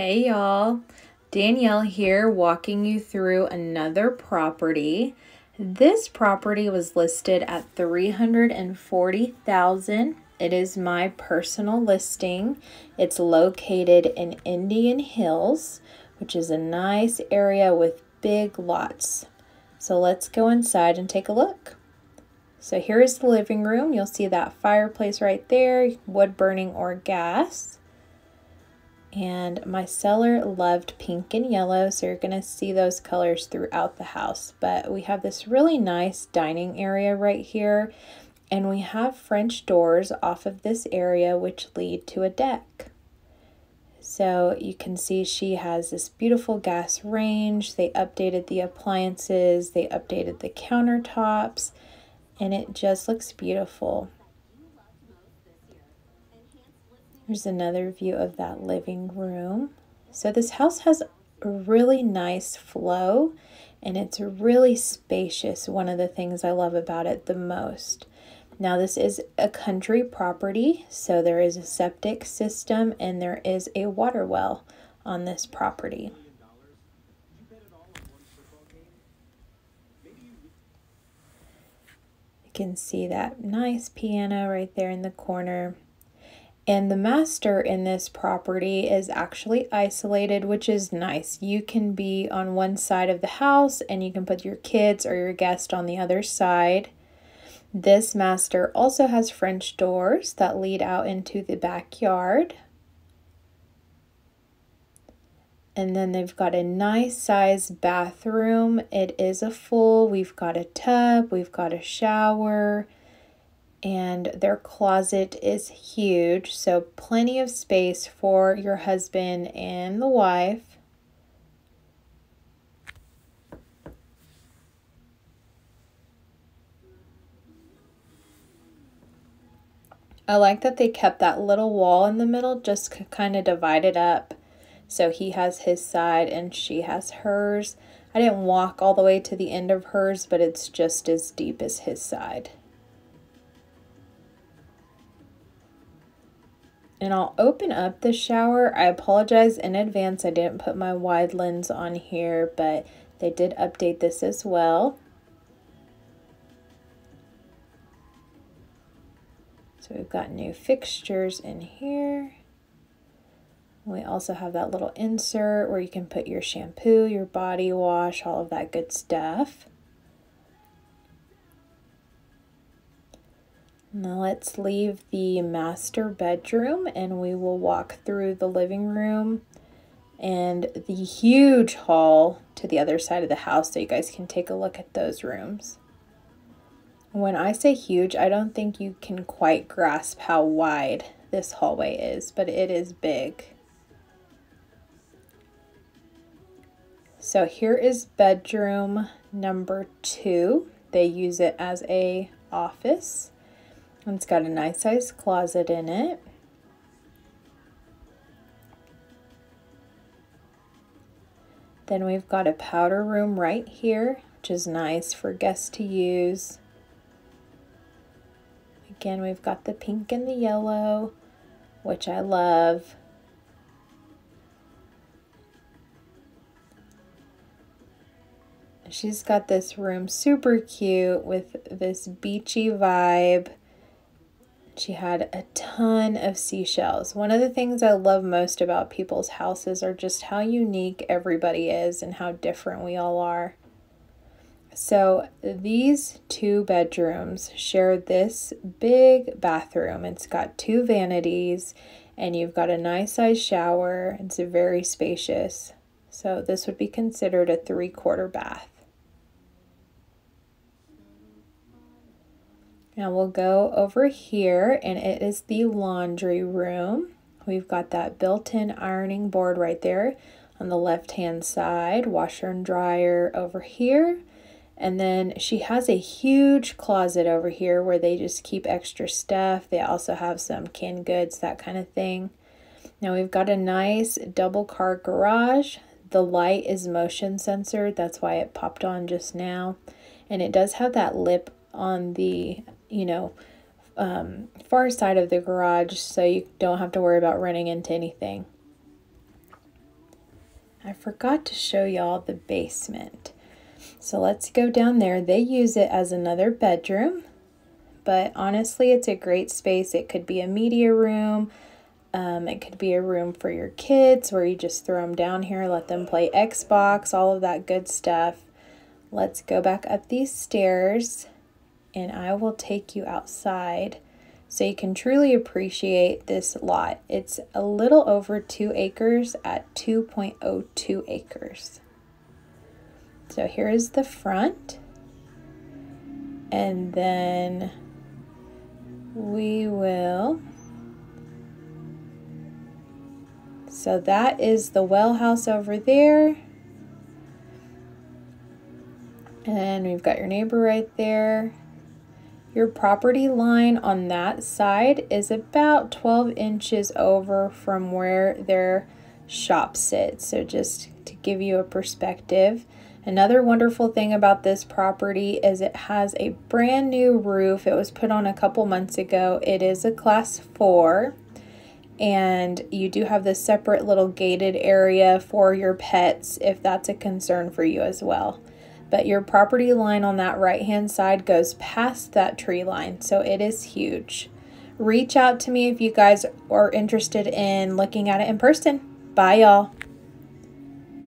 Hey y'all, Danyell here walking you through another property. This property was listed at 340,000. It is my personal listing. It's located in Indian Hills, which is a nice area with big lots. So let's go inside and take a look. So here is the living room. You'll see that fireplace right there, wood burning or gas. And my seller loved pink and yellow, so you're going to see those colors throughout the house. But we have this really nice dining area right here, and we have French doors off of this area which lead to a deck. So you can see she has this beautiful gas range. They updated the appliances, they updated the countertops, and it just looks beautiful. Here's another view of that living room. So this house has a really nice flow and it's really spacious. One of the things I love about it the most. Now this is a country property, so there is a septic system and there is a water well on this property. You can see that nice piano right there in the corner. And the master in this property is actually isolated, which is nice. You can be on one side of the house and you can put your kids or your guest on the other side. This master also has French doors that lead out into the backyard. And then they've got a nice size bathroom. It is a full, we've got a tub, we've got a shower, and their closet is huge, so plenty of space for your husband and the wife. I like that they kept that little wall in the middle just kind of divided up. So he has his side and she has hers. I didn't walk all the way to the end of hers, but it's just as deep as his side. And I'll open up the shower. I apologize in advance. I didn't put my wide lens on here, but they did update this as well. So we've got new fixtures in here. We also have that little insert where you can put your shampoo, your body wash, all of that good stuff. Now let's leave the master bedroom and we will walk through the living room and the huge hall to the other side of the house so you guys can take a look at those rooms. When I say huge, I don't think you can quite grasp how wide this hallway is, but it is big. So here is bedroom number two. They use it as a office. It's got a nice sized closet in it. Then we've got a powder room right here, which is nice for guests to use. Again, we've got the pink and the yellow, which I love. She's got this room super cute with this beachy vibe. She had a ton of seashells. One of the things I love most about people's houses are just how unique everybody is and how different we all are. So these two bedrooms share this big bathroom. It's got two vanities and you've got a nice size shower. It's very spacious. So this would be considered a three quarter bath. Now we'll go over here and it is the laundry room. We've got that built-in ironing board right there on the left-hand side, washer and dryer over here. And then she has a huge closet over here where they just keep extra stuff. They also have some canned goods, that kind of thing. Now we've got a nice double car garage. The light is motion sensor. That's why it popped on just now. And it does have that lip on the you know, um, far side of the garage so you don't have to worry about running into anything. I forgot to show y'all the basement. So let's go down there. They use it as another bedroom, but honestly, it's a great space. It could be a media room. Um, it could be a room for your kids where you just throw them down here, let them play Xbox, all of that good stuff. Let's go back up these stairs and I will take you outside so you can truly appreciate this lot. It's a little over two acres at 2.02 acres. So here is the front. And then we will, so that is the well house over there. And we've got your neighbor right there. Your property line on that side is about 12 inches over from where their shop sits. So just to give you a perspective. Another wonderful thing about this property is it has a brand new roof. It was put on a couple months ago. It is a class four and you do have this separate little gated area for your pets if that's a concern for you as well but your property line on that right hand side goes past that tree line, so it is huge. Reach out to me if you guys are interested in looking at it in person. Bye, y'all.